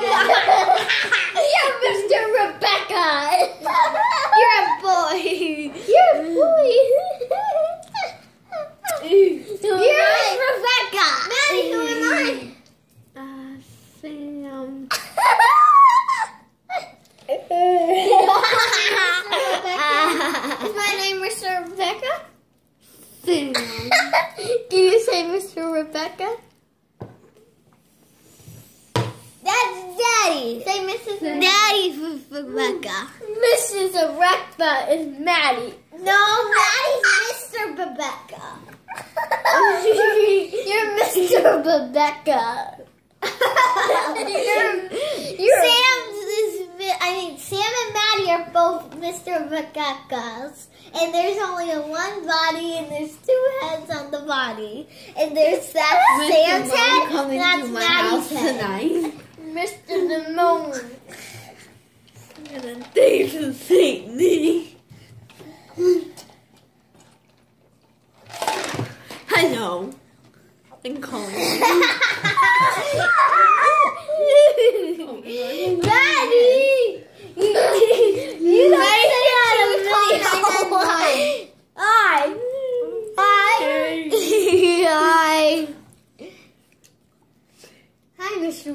You're Mr. Rebecca. You're a boy. You're a boy. You're Miss Rebecca. Maddie, who am I? Uh, Sam. Is my name Mr. Rebecca? Sam. Can you say Mr. Rebecca? That's Daddy. Say Mrs. Daddy's Rebecca. Mrs. Rebecca is Maddie. No, Maddie's Mr. Rebecca. You're Mr. Rebecca. Sam's is, I mean, Sam and Maddie are both Mr. Rebecca's. And there's only a one body, and there's two heads on the body. And there's that Sam's head, and that's Maddie's house head. tonight. Mr. the Moon. And David St. Me. Hello. I'm calling. Daddy! You, don't say that a million times. I. I. I. Hi, Mr.